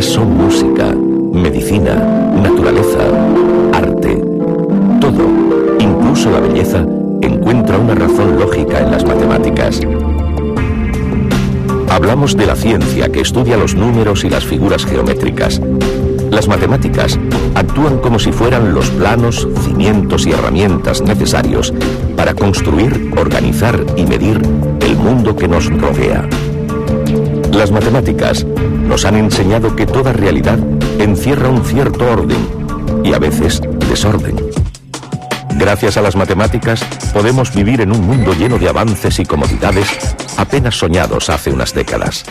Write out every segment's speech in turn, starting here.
Son música, medicina, naturaleza, arte. Todo, incluso la belleza, encuentra una razón lógica en las matemáticas. Hablamos de la ciencia que estudia los números y las figuras geométricas. Las matemáticas actúan como si fueran los planos, cimientos y herramientas necesarios para construir, organizar y medir el mundo que nos rodea. Las matemáticas nos han enseñado que toda realidad encierra un cierto orden y a veces desorden. Gracias a las matemáticas podemos vivir en un mundo lleno de avances y comodidades apenas soñados hace unas décadas.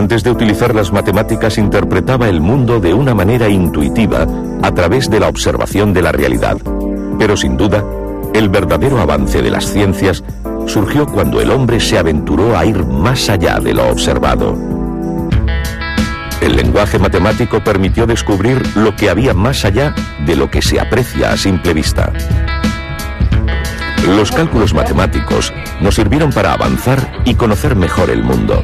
Antes de utilizar las matemáticas interpretaba el mundo de una manera intuitiva a través de la observación de la realidad. Pero sin duda, el verdadero avance de las ciencias surgió cuando el hombre se aventuró a ir más allá de lo observado. El lenguaje matemático permitió descubrir lo que había más allá de lo que se aprecia a simple vista. Los cálculos matemáticos nos sirvieron para avanzar y conocer mejor el mundo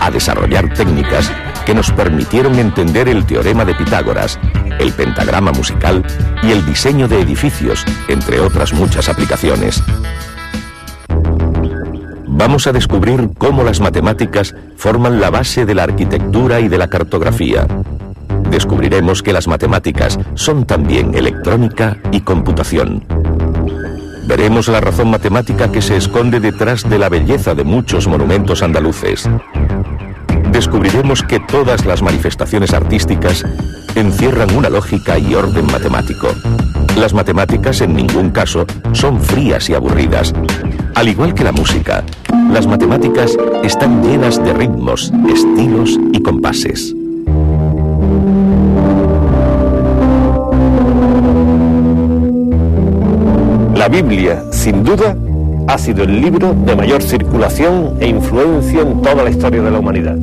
a desarrollar técnicas que nos permitieron entender el teorema de Pitágoras, el pentagrama musical y el diseño de edificios, entre otras muchas aplicaciones. Vamos a descubrir cómo las matemáticas forman la base de la arquitectura y de la cartografía. Descubriremos que las matemáticas son también electrónica y computación. Veremos la razón matemática que se esconde detrás de la belleza de muchos monumentos andaluces descubriremos que todas las manifestaciones artísticas encierran una lógica y orden matemático. Las matemáticas en ningún caso son frías y aburridas. Al igual que la música, las matemáticas están llenas de ritmos, estilos y compases. La Biblia, sin duda, ha sido el libro de mayor circulación e influencia en toda la historia de la humanidad.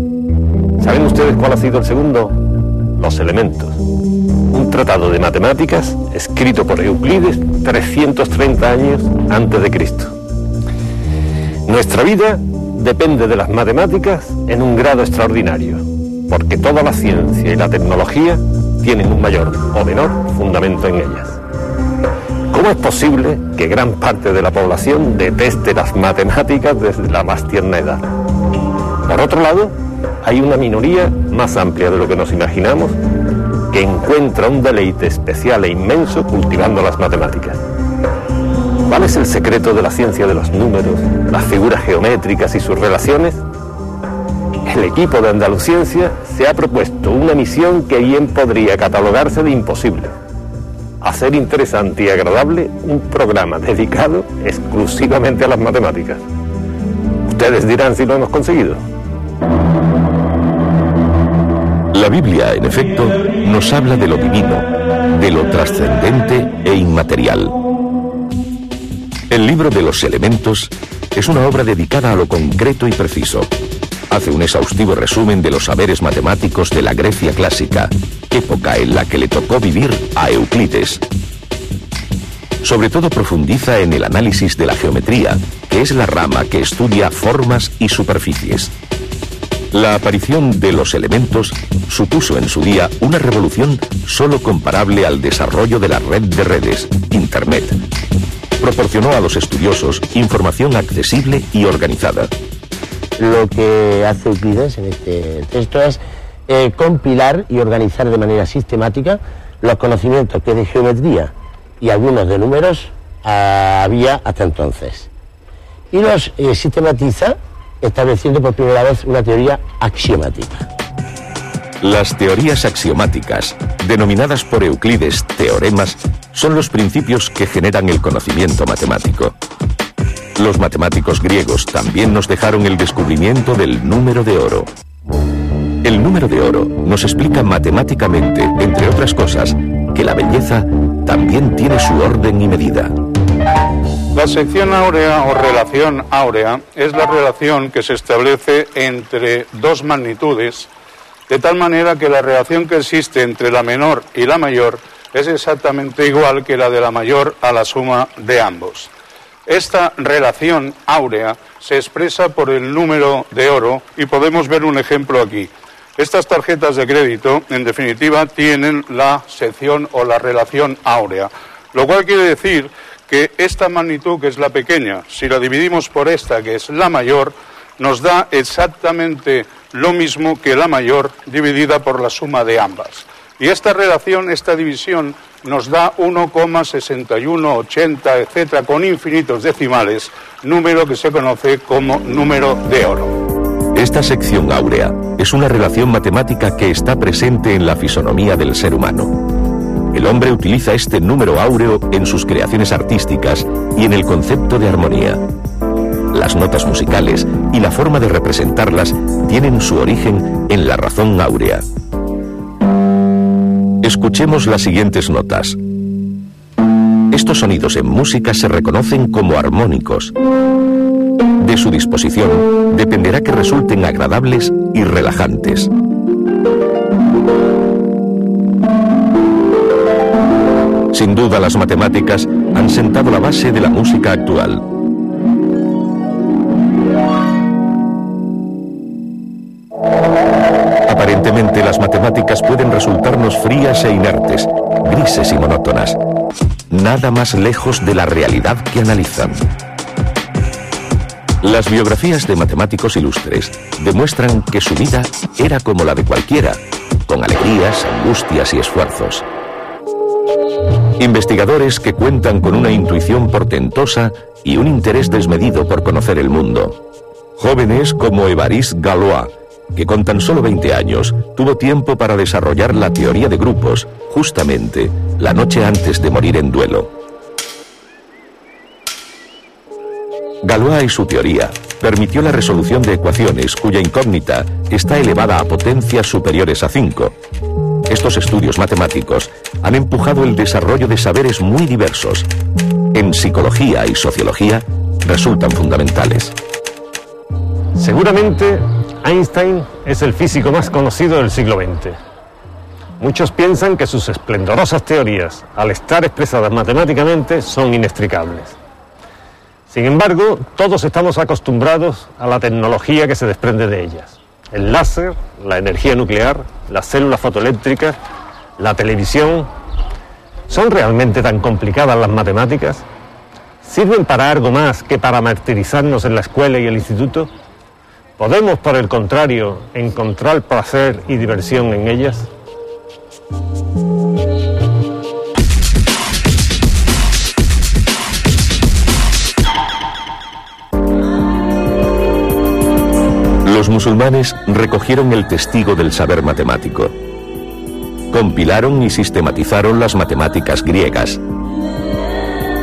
¿Saben ustedes cuál ha sido el segundo? Los elementos. Un tratado de matemáticas escrito por Euclides 330 años antes de Cristo. Nuestra vida depende de las matemáticas en un grado extraordinario, porque toda la ciencia y la tecnología tienen un mayor o menor fundamento en ellas. ¿Cómo es posible que gran parte de la población deteste las matemáticas desde la más tierna edad? Por otro lado, hay una minoría más amplia de lo que nos imaginamos que encuentra un deleite especial e inmenso cultivando las matemáticas. ¿Cuál es el secreto de la ciencia de los números, las figuras geométricas y sus relaciones? El equipo de Andaluciencia se ha propuesto una misión que bien podría catalogarse de imposible. Hacer interesante y agradable un programa dedicado exclusivamente a las matemáticas. Ustedes dirán si lo hemos conseguido. La Biblia, en efecto, nos habla de lo divino, de lo trascendente e inmaterial. El libro de los elementos es una obra dedicada a lo concreto y preciso. Hace un exhaustivo resumen de los saberes matemáticos de la Grecia clásica, época en la que le tocó vivir a Euclides. Sobre todo profundiza en el análisis de la geometría, que es la rama que estudia formas y superficies. La aparición de los elementos supuso en su día una revolución solo comparable al desarrollo de la red de redes, Internet. Proporcionó a los estudiosos información accesible y organizada. Lo que hace Euclides en este texto es eh, compilar y organizar de manera sistemática los conocimientos que de geometría y algunos de números ah, había hasta entonces. Y los eh, sistematiza estableciendo por primera vez una teoría axiomática. Las teorías axiomáticas, denominadas por Euclides teoremas, son los principios que generan el conocimiento matemático. Los matemáticos griegos también nos dejaron el descubrimiento del número de oro. El número de oro nos explica matemáticamente, entre otras cosas, que la belleza también tiene su orden y medida. La sección áurea o relación áurea es la relación que se establece entre dos magnitudes, de tal manera que la relación que existe entre la menor y la mayor es exactamente igual que la de la mayor a la suma de ambos. Esta relación áurea se expresa por el número de oro y podemos ver un ejemplo aquí. Estas tarjetas de crédito, en definitiva, tienen la sección o la relación áurea, lo cual quiere decir que esta magnitud, que es la pequeña, si la dividimos por esta, que es la mayor, nos da exactamente lo mismo que la mayor dividida por la suma de ambas. Y esta relación, esta división, nos da 1,6180, etcétera, con infinitos decimales, número que se conoce como número de oro. Esta sección áurea es una relación matemática que está presente en la fisonomía del ser humano. El hombre utiliza este número áureo en sus creaciones artísticas y en el concepto de armonía. Las notas musicales y la forma de representarlas tienen su origen en la razón áurea. Escuchemos las siguientes notas. Estos sonidos en música se reconocen como armónicos. De su disposición dependerá que resulten agradables y relajantes. Sin duda las matemáticas han sentado la base de la música actual. Aparentemente las matemáticas pueden resultarnos frías e inertes, grises y monótonas. Nada más lejos de la realidad que analizan. Las biografías de matemáticos ilustres demuestran que su vida era como la de cualquiera, con alegrías, angustias y esfuerzos. Investigadores que cuentan con una intuición portentosa y un interés desmedido por conocer el mundo. Jóvenes como Évariste Galois, que con tan solo 20 años tuvo tiempo para desarrollar la teoría de grupos, justamente la noche antes de morir en duelo. Galois y su teoría permitió la resolución de ecuaciones cuya incógnita está elevada a potencias superiores a 5, estos estudios matemáticos han empujado el desarrollo de saberes muy diversos. En psicología y sociología resultan fundamentales. Seguramente Einstein es el físico más conocido del siglo XX. Muchos piensan que sus esplendorosas teorías, al estar expresadas matemáticamente, son inextricables. Sin embargo, todos estamos acostumbrados a la tecnología que se desprende de ellas el láser, la energía nuclear, las células fotoeléctricas, la televisión. ¿Son realmente tan complicadas las matemáticas? ¿Sirven para algo más que para martirizarnos en la escuela y el instituto? ¿Podemos, por el contrario, encontrar placer y diversión en ellas? Musulmanes recogieron el testigo del saber matemático. Compilaron y sistematizaron las matemáticas griegas.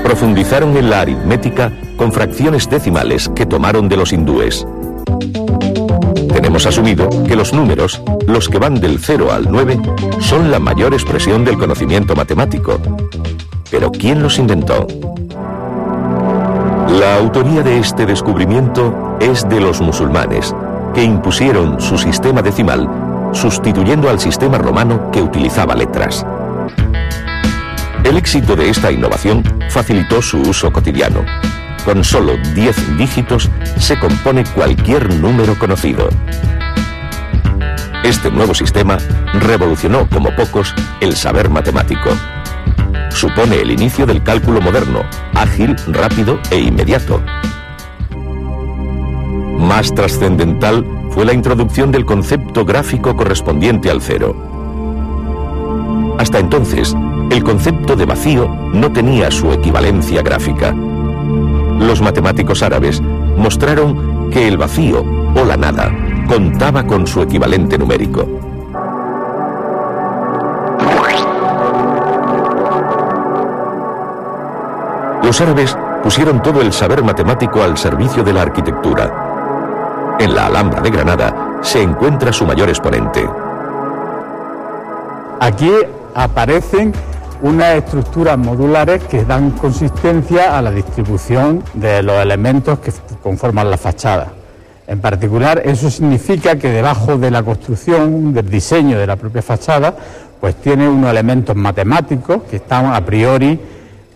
Profundizaron en la aritmética con fracciones decimales que tomaron de los hindúes. Tenemos asumido que los números, los que van del 0 al 9, son la mayor expresión del conocimiento matemático. Pero ¿quién los inventó? La autoría de este descubrimiento es de los musulmanes, que impusieron su sistema decimal sustituyendo al sistema romano que utilizaba letras. El éxito de esta innovación facilitó su uso cotidiano. Con solo 10 dígitos se compone cualquier número conocido. Este nuevo sistema revolucionó como pocos el saber matemático. Supone el inicio del cálculo moderno, ágil, rápido e inmediato, más trascendental fue la introducción del concepto gráfico correspondiente al cero. Hasta entonces, el concepto de vacío no tenía su equivalencia gráfica. Los matemáticos árabes mostraron que el vacío o la nada contaba con su equivalente numérico. Los árabes pusieron todo el saber matemático al servicio de la arquitectura en la Alhambra de Granada se encuentra su mayor exponente. Aquí aparecen unas estructuras modulares que dan consistencia a la distribución de los elementos que conforman la fachada. En particular, eso significa que debajo de la construcción, del diseño de la propia fachada, pues tiene unos elementos matemáticos que están a priori,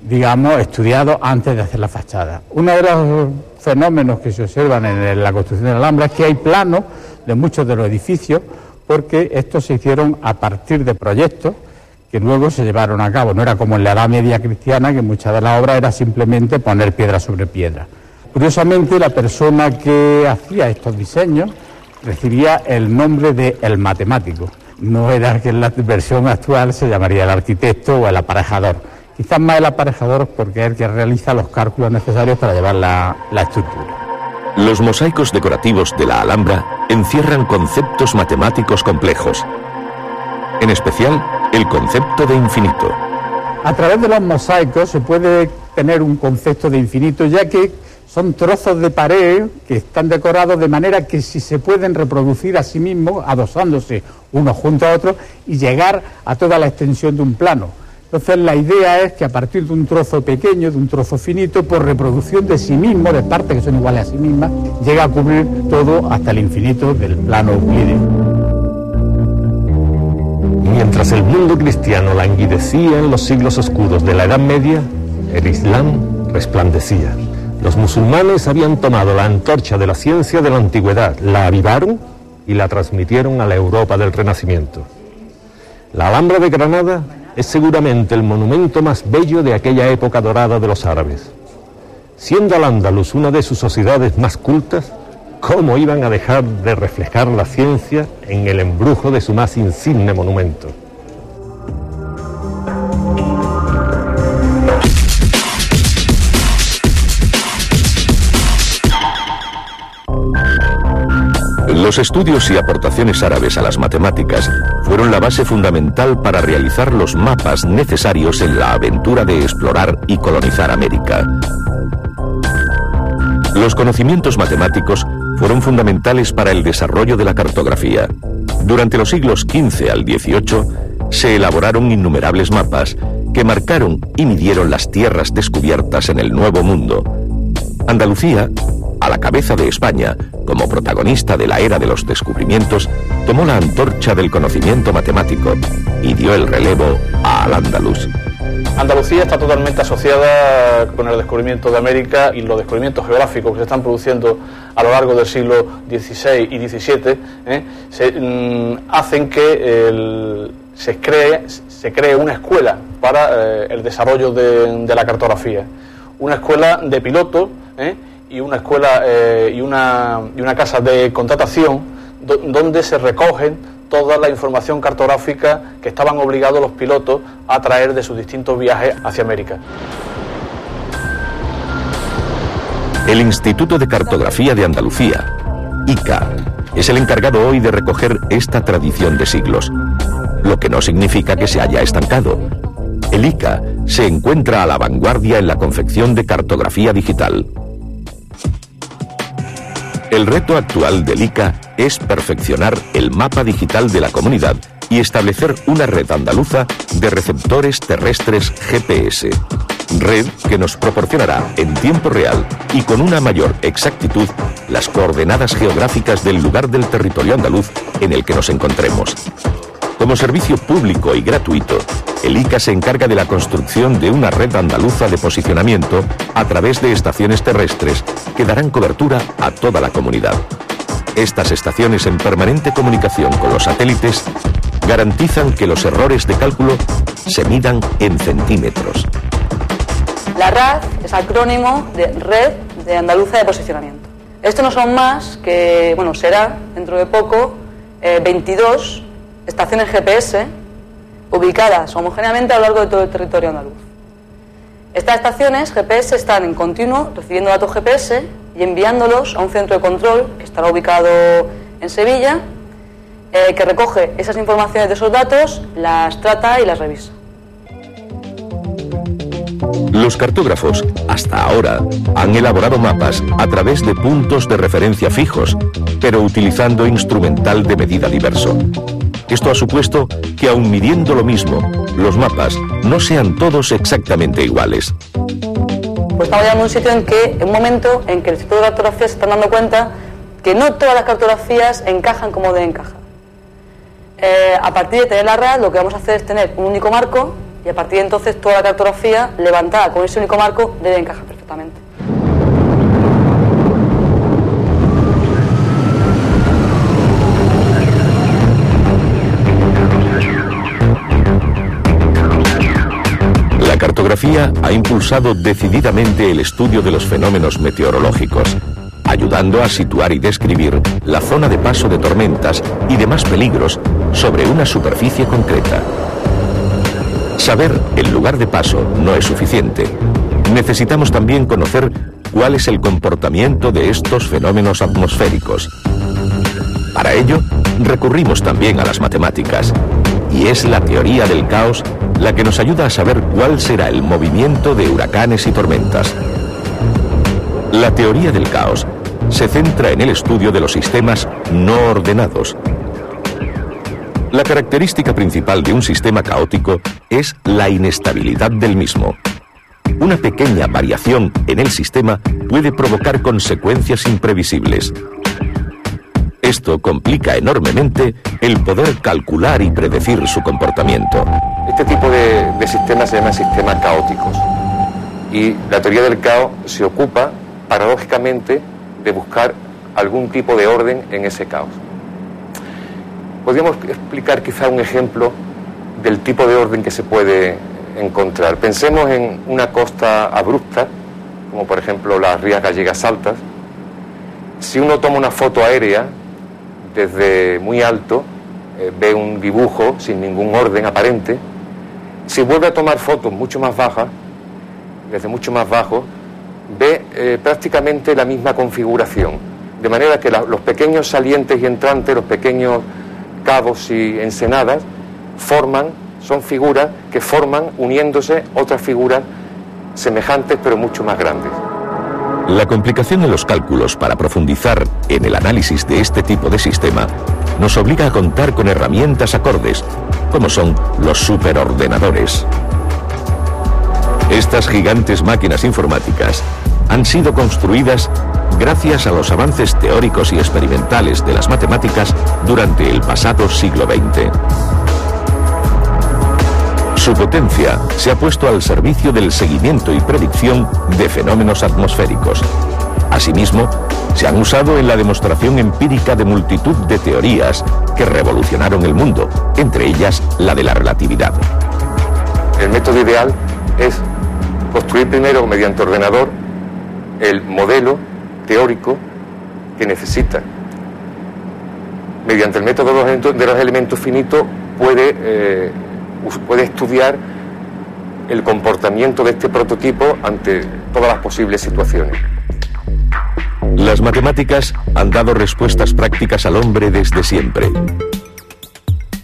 digamos, estudiados antes de hacer la fachada. Uno de los fenómenos que se observan en la construcción de la Alhambra es que hay planos de muchos de los edificios porque estos se hicieron a partir de proyectos que luego se llevaron a cabo. No era como en la Edad Media cristiana, que muchas de las obras era simplemente poner piedra sobre piedra. Curiosamente, la persona que hacía estos diseños recibía el nombre de el matemático. No era que en la versión actual se llamaría el arquitecto o el aparejador. Quizás más el aparejador porque es el que realiza los cálculos necesarios para llevar la, la estructura. Los mosaicos decorativos de la Alhambra encierran conceptos matemáticos complejos. En especial, el concepto de infinito. A través de los mosaicos se puede tener un concepto de infinito, ya que son trozos de pared que están decorados de manera que si se pueden reproducir a sí mismos, adosándose unos junto a otros, y llegar a toda la extensión de un plano. Entonces la idea es que a partir de un trozo pequeño, de un trozo finito, por reproducción de sí mismo, de partes que son iguales a sí mismas, llega a cubrir todo hasta el infinito del plano euclídeo. Mientras el mundo cristiano languidecía en los siglos oscuros de la Edad Media, el Islam resplandecía. Los musulmanes habían tomado la antorcha de la ciencia de la antigüedad, la avivaron y la transmitieron a la Europa del Renacimiento. La Alhambra de Granada es seguramente el monumento más bello de aquella época dorada de los árabes. Siendo Al-Ándalus una de sus sociedades más cultas, ¿Cómo iban a dejar de reflejar la ciencia en el embrujo de su más insigne monumento? Los estudios y aportaciones árabes a las matemáticas fueron la base fundamental para realizar los mapas necesarios en la aventura de explorar y colonizar América. Los conocimientos matemáticos fueron fundamentales para el desarrollo de la cartografía. Durante los siglos XV al XVIII se elaboraron innumerables mapas que marcaron y midieron las tierras descubiertas en el Nuevo Mundo. Andalucía, a la cabeza de España, como protagonista de la era de los descubrimientos, tomó la antorcha del conocimiento matemático y dio el relevo Al-Ándalus. Andalucía está totalmente asociada con el descubrimiento de América y los descubrimientos geográficos que se están produciendo a lo largo del siglo XVI y XVII ¿eh? mm, hacen que se, cree, se cree una escuela para eh, el desarrollo de, la cartografía. Una escuela de pilotos ¿eh? Y una escuela y, una, y una casa de contratación donde se recogen toda la información cartográfica que estaban obligados los pilotos a traer de sus distintos viajes hacia América. El Instituto de Cartografía de Andalucía, ICA, es el encargado hoy de recoger esta tradición de siglos, lo que no significa que se haya estancado. El ICA se encuentra a la vanguardia en la confección de cartografía digital. El reto actual del ICA es perfeccionar el mapa digital de la comunidad y establecer una red andaluza de receptores terrestres GPS. Red que nos proporcionará en tiempo real y con una mayor exactitud las coordenadas geográficas del lugar del territorio andaluz en el que nos encontremos. Como servicio público y gratuito, el ICA se encarga de la construcción de una red andaluza de posicionamiento a través de estaciones terrestres que darán cobertura a toda la comunidad. Estas estaciones en permanente comunicación con los satélites garantizan que los errores de cálculo se midan en centímetros. La RAD es acrónimo de Red de Andaluza de Posicionamiento. Esto no son más que, bueno, será dentro de poco 22 eh, estaciones GPS ubicadas homogéneamente a lo largo de todo el territorio andaluz. Estas estaciones GPS están en continuo recibiendo datos GPS y enviándolos a un centro de control que estará ubicado en Sevilla, eh, que recoge esas informaciones de esos datos, las trata y las revisa. Los cartógrafos, hasta ahora, han elaborado mapas a través de puntos de referencia fijos, pero utilizando instrumental de medida diverso. Esto ha supuesto que aun midiendo lo mismo, los mapas no sean todos exactamente iguales. Pues estamos llegando a un sitio en que, en un momento en que el Instituto de Cartografía se está dando cuenta que no todas las cartografías encajan como deben encajar. Eh, a partir de tener la RAD, lo que vamos a hacer es tener un único marco y a partir de entonces toda la cartografía levantada con ese único marco debe encajar perfectamente. Cartografía ha impulsado decididamente el estudio de los fenómenos meteorológicos, ayudando a situar y describir la zona de paso de tormentas y demás peligros sobre una superficie concreta. Saber el lugar de paso no es suficiente. Necesitamos también conocer cuál es el comportamiento de estos fenómenos atmosféricos. Para ello, recurrimos también a las matemáticas, es la teoría del caos la que nos ayuda a saber cuál será el movimiento de huracanes y tormentas. La teoría del caos se centra en el estudio de los sistemas no ordenados. La característica principal de un sistema caótico es la inestabilidad del mismo. Una pequeña variación en el sistema puede provocar consecuencias imprevisibles. Esto complica enormemente el poder calcular y predecir su comportamiento. Este tipo de, sistemas se llaman sistemas caóticos. Y la teoría del caos se ocupa, paradójicamente, de buscar algún tipo de orden en ese caos. Podríamos explicar quizá un ejemplo del tipo de orden que se puede encontrar. Pensemos en una costa abrupta, como por ejemplo las Rías Gallegas Altas. Si uno toma una foto aérea desde muy alto, eh, ve un dibujo sin ningún orden aparente. Si vuelve a tomar fotos mucho más bajas, desde mucho más bajo, ve eh, prácticamente la misma configuración. De manera que los pequeños salientes y entrantes, los pequeños cabos y ensenadas, forman, son figuras que forman uniéndose otras figuras semejantes pero mucho más grandes. La complicación en los cálculos para profundizar en el análisis de este tipo de sistema nos obliga a contar con herramientas acordes, como son los superordenadores. Estas gigantes máquinas informáticas han sido construidas gracias a los avances teóricos y experimentales de las matemáticas durante el pasado siglo XX. Su potencia se ha puesto al servicio del seguimiento y predicción de fenómenos atmosféricos. Asimismo, se han usado en la demostración empírica de multitud de teorías que revolucionaron el mundo, entre ellas la de la relatividad. El método ideal es construir primero mediante ordenador el modelo teórico que necesita. Mediante el método de los elementos, finitos puede, eh, puede estudiar el comportamiento de este prototipo ante todas las posibles situaciones. Las matemáticas han dado respuestas prácticas al hombre desde siempre.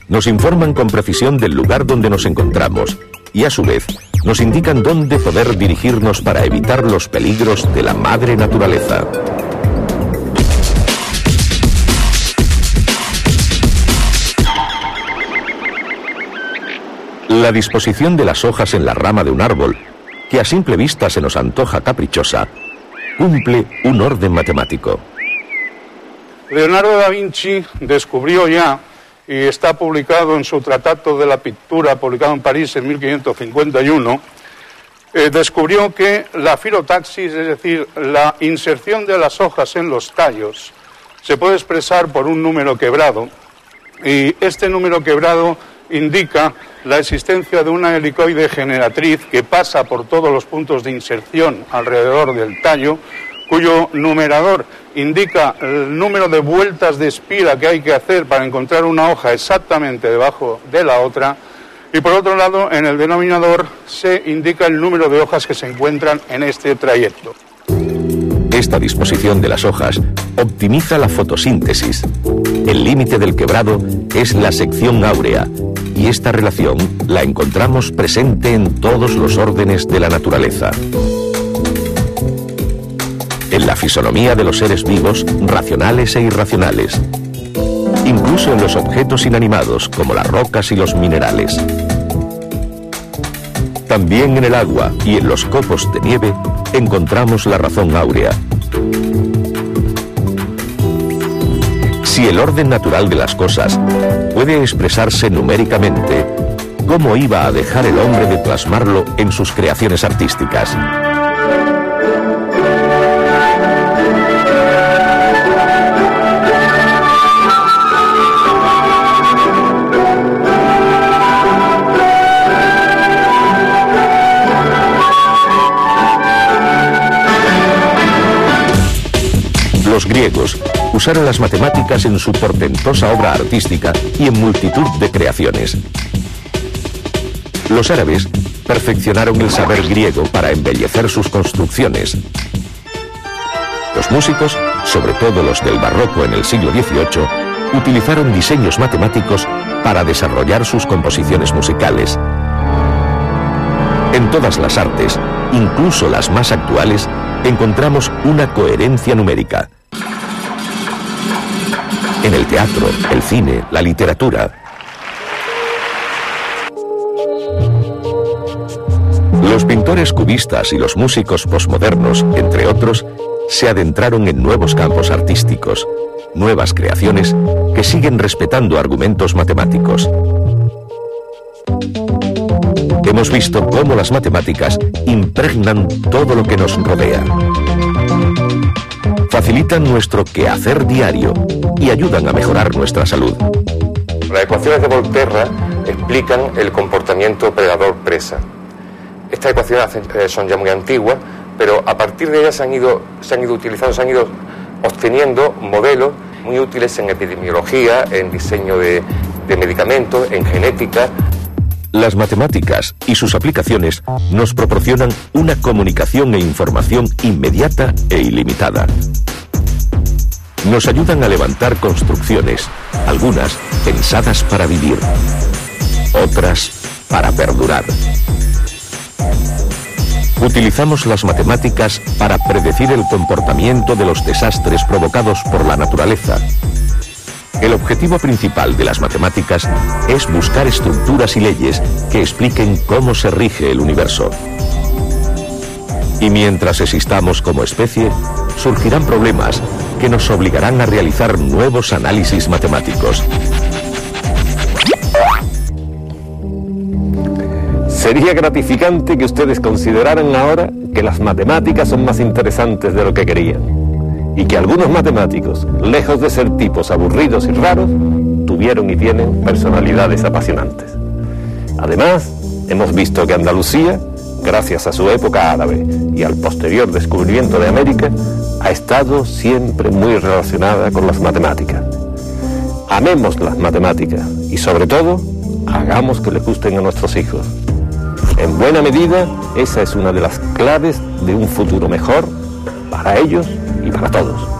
Nos informan con precisión del lugar donde nos encontramos y a su vez nos indican dónde poder dirigirnos para evitar los peligros de la madre naturaleza. La disposición de las hojas en la rama de un árbol, que a simple vista se nos antoja caprichosa, cumple un orden matemático. Leonardo da Vinci descubrió ya, y está publicado en su Tratato de la Pintura, publicado en París en 1551, eh, descubrió que la filotaxis, es decir, la inserción de las hojas en los tallos, se puede expresar por un número quebrado, y este número quebrado indica la existencia de una helicoide generatriz que pasa por todos los puntos de inserción alrededor del tallo, cuyo numerador indica el número de vueltas de espira que hay que hacer para encontrar una hoja exactamente debajo de la otra, y por otro lado, en el denominador se indica el número de hojas que se encuentran en este trayecto. Esta disposición de las hojas optimiza la fotosíntesis. El límite del quebrado es la sección áurea y esta relación la encontramos presente en todos los órdenes de la naturaleza. En la fisonomía de los seres vivos, racionales e irracionales. incluso en los objetos inanimados como las rocas y los minerales. También en el agua y en los copos de nieve encontramos la razón áurea. Si el orden natural de las cosas puede expresarse numéricamente, ¿cómo iba a dejar el hombre de plasmarlo en sus creaciones artísticas? Griegos usaron las matemáticas en su portentosa obra artística y en multitud de creaciones. Los árabes perfeccionaron el saber griego para embellecer sus construcciones. Los músicos, sobre todo los del barroco en el siglo XVIII, utilizaron diseños matemáticos para desarrollar sus composiciones musicales. En todas las artes, incluso las más actuales, encontramos una coherencia numérica. En el teatro, el cine, la literatura. Los pintores cubistas y los músicos posmodernos, entre otros, se adentraron en nuevos campos artísticos, nuevas creaciones que siguen respetando argumentos matemáticos. Hemos visto cómo las matemáticas impregnan todo lo que nos rodea. Facilitan nuestro quehacer diario y ayudan a mejorar nuestra salud. Las ecuaciones de Volterra explican el comportamiento predador-presa. Estas ecuaciones eh, son ya muy antiguas, pero a partir de ellas se han ido, se han ido utilizando, se han ido obteniendo modelos muy útiles en epidemiología, en diseño de, de medicamentos, en genética. Las matemáticas y sus aplicaciones nos proporcionan una comunicación e información inmediata e ilimitada. Nos ayudan a levantar construcciones, algunas pensadas para vivir, otras para perdurar. Utilizamos las matemáticas para predecir el comportamiento de los desastres provocados por la naturaleza. El objetivo principal de las matemáticas es buscar estructuras y leyes que expliquen cómo se rige el universo. Y mientras existamos como especie, surgirán problemas que nos obligarán a realizar nuevos análisis matemáticos. Sería gratificante que ustedes consideraran ahora que las matemáticas son más interesantes de lo que querían y que algunos matemáticos, lejos de ser tipos aburridos y raros, tuvieron y tienen personalidades apasionantes. Además, hemos visto que Andalucía, gracias a su época árabe y al posterior descubrimiento de América, ha estado siempre muy relacionada con las matemáticas. Amemos las matemáticas y sobre todo, hagamos que le gusten a nuestros hijos. En buena medida, esa es una de las claves de un futuro mejor para ellos y para todos.